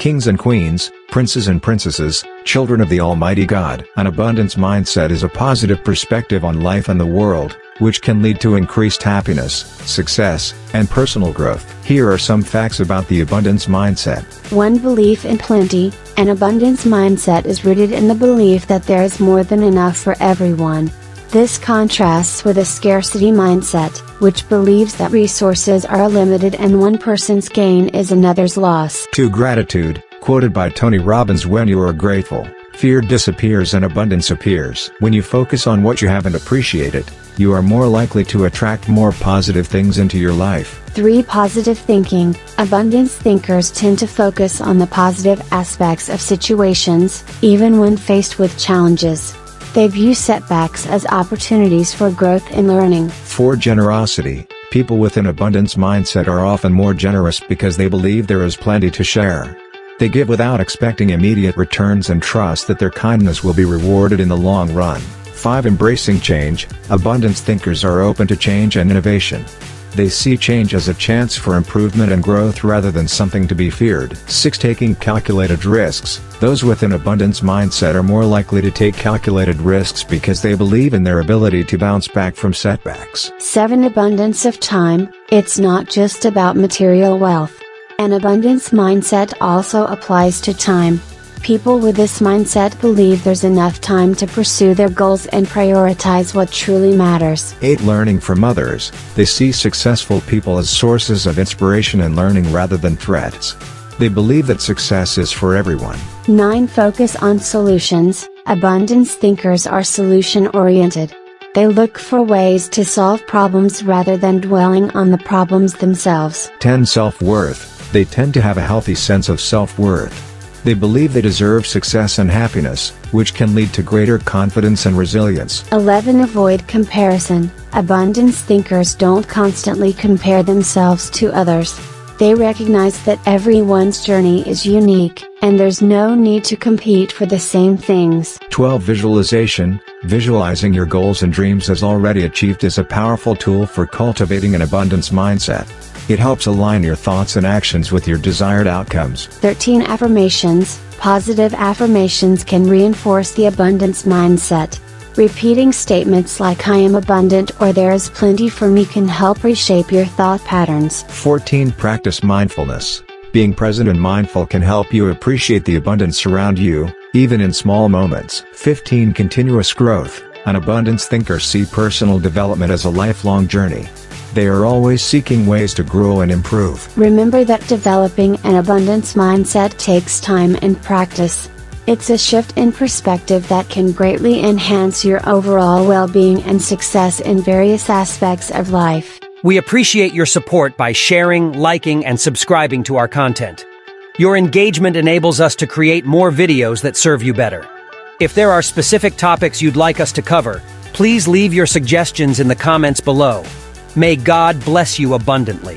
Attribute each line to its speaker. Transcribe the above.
Speaker 1: Kings and queens, princes and princesses, children of the Almighty God. An abundance mindset is a positive perspective on life and the world, which can lead to increased happiness, success, and personal growth. Here are some facts about the abundance mindset.
Speaker 2: 1. Belief in plenty. An abundance mindset is rooted in the belief that there is more than enough for everyone. This contrasts with a scarcity mindset, which believes that resources are limited and one person's gain is another's loss.
Speaker 1: 2. Gratitude, quoted by Tony Robbins When you are grateful, fear disappears and abundance appears. When you focus on what you have and appreciate it, you are more likely to attract more positive things into your life.
Speaker 2: 3. Positive thinking. Abundance thinkers tend to focus on the positive aspects of situations, even when faced with challenges. They view setbacks as opportunities for growth and learning.
Speaker 1: 4. Generosity. People with an abundance mindset are often more generous because they believe there is plenty to share. They give without expecting immediate returns and trust that their kindness will be rewarded in the long run. 5. Embracing change. Abundance thinkers are open to change and innovation. They see change as a chance for improvement and growth rather than something to be feared. 6. Taking calculated risks. Those with an abundance mindset are more likely to take calculated risks because they believe in their ability to bounce back from setbacks.
Speaker 2: 7. Abundance of time. It's not just about material wealth. An abundance mindset also applies to time. People with this mindset believe there's enough time to pursue their goals and prioritize what truly matters.
Speaker 1: 8. Learning from others. They see successful people as sources of inspiration and learning rather than threats. They believe that success is for everyone.
Speaker 2: 9. Focus on solutions. Abundance thinkers are solution oriented. They look for ways to solve problems rather than dwelling on the problems themselves.
Speaker 1: 10. Self worth. They tend to have a healthy sense of self worth. They believe they deserve success and happiness, which can lead to greater confidence and resilience.
Speaker 2: 11. Avoid comparison. Abundance thinkers don't constantly compare themselves to others. They recognize that everyone's journey is unique, and there's no need to compete for the same things.
Speaker 1: 12. Visualization. Visualizing your goals and dreams as already achieved is a powerful tool for cultivating an abundance mindset. It helps align your thoughts and actions with your desired outcomes.
Speaker 2: 13 Affirmations Positive affirmations can reinforce the abundance mindset. Repeating statements like I am abundant or there is plenty for me can help reshape your thought patterns.
Speaker 1: 14 Practice mindfulness. Being present and mindful can help you appreciate the abundance around you, even in small moments. 15 Continuous growth. An abundance thinker see personal development as a lifelong journey. They are always seeking ways to grow and improve.
Speaker 2: Remember that developing an abundance mindset takes time and practice. It's a shift in perspective that can greatly enhance your overall well being and success in various aspects of life.
Speaker 3: We appreciate your support by sharing, liking, and subscribing to our content. Your engagement enables us to create more videos that serve you better. If there are specific topics you'd like us to cover, please leave your suggestions in the comments below. May God bless you abundantly.